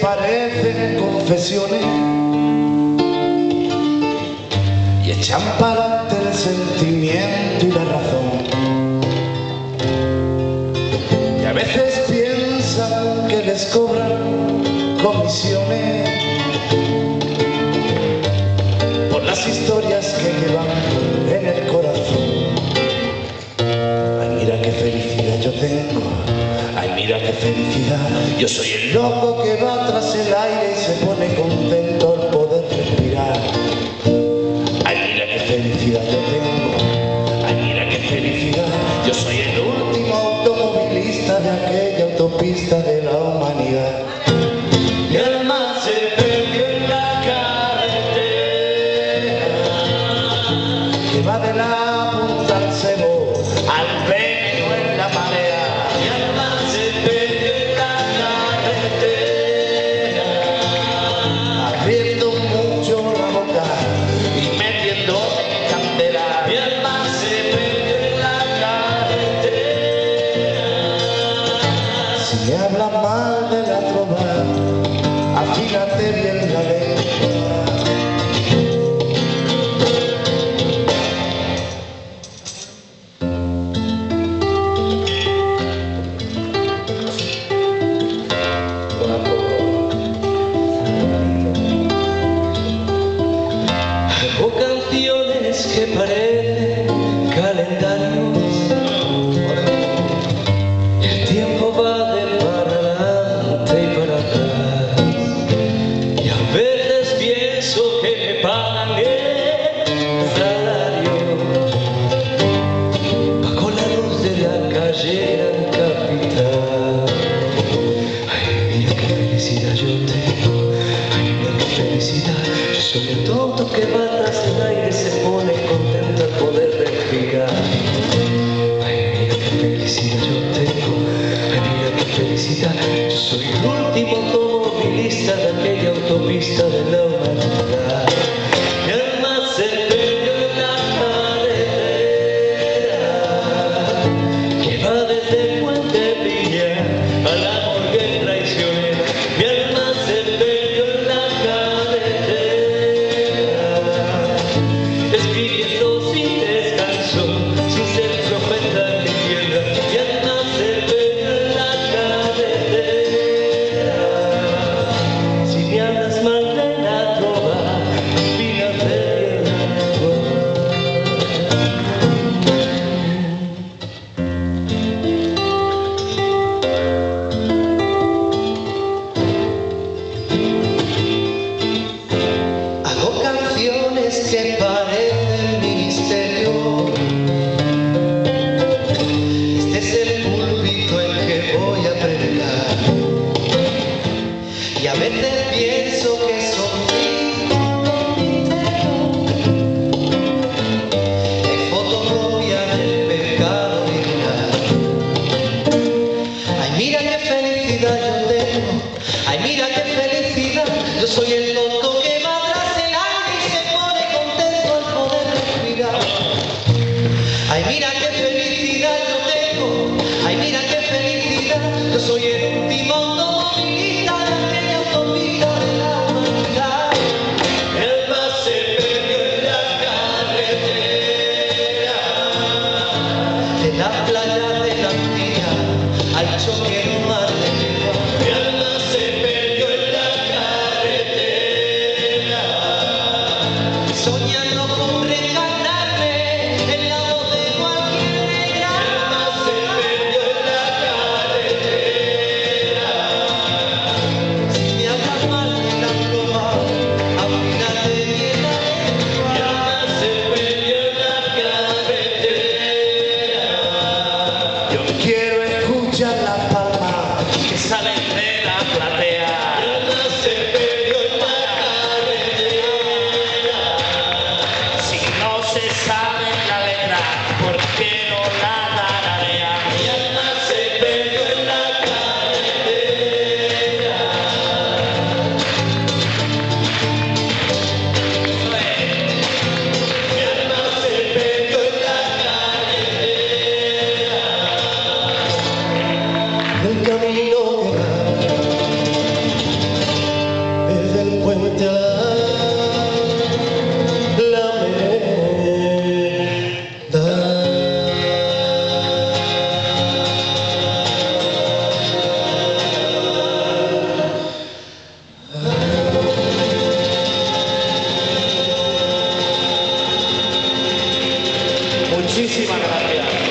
parecen confesiones y echan para adelante el sentimiento y la razón. Y a veces piensan que les cobran comisiones mira qué felicidad. Yo soy el loco que va tras el aire y se pone contento al poder respirar. Ay, mira qué felicidad yo tengo. Ay, mira qué felicidad. Yo soy el último automovilista de aquella autopista afínate bien la soy el tonto que va tras el aire se pone contento al poder respirar. Ay, mira qué felicidad yo tengo. Ay, mira qué felicidad. Soy el último automovilista de aquella autopista de canciones que parecen misterio. Este es el púlpito en que voy a predicar. Y a veces pienso que mira qué felicidad yo tengo. Ay, mira qué felicidad. Yo soy el Ay, mira qué felicidad yo tengo. Ay, mira qué felicidad. Yo soy el último automovilista de aquella autopista de la humanidad. El mar se perdió en la carretera. De la playa de la Antilla al choque en la. Muchísimas gracias.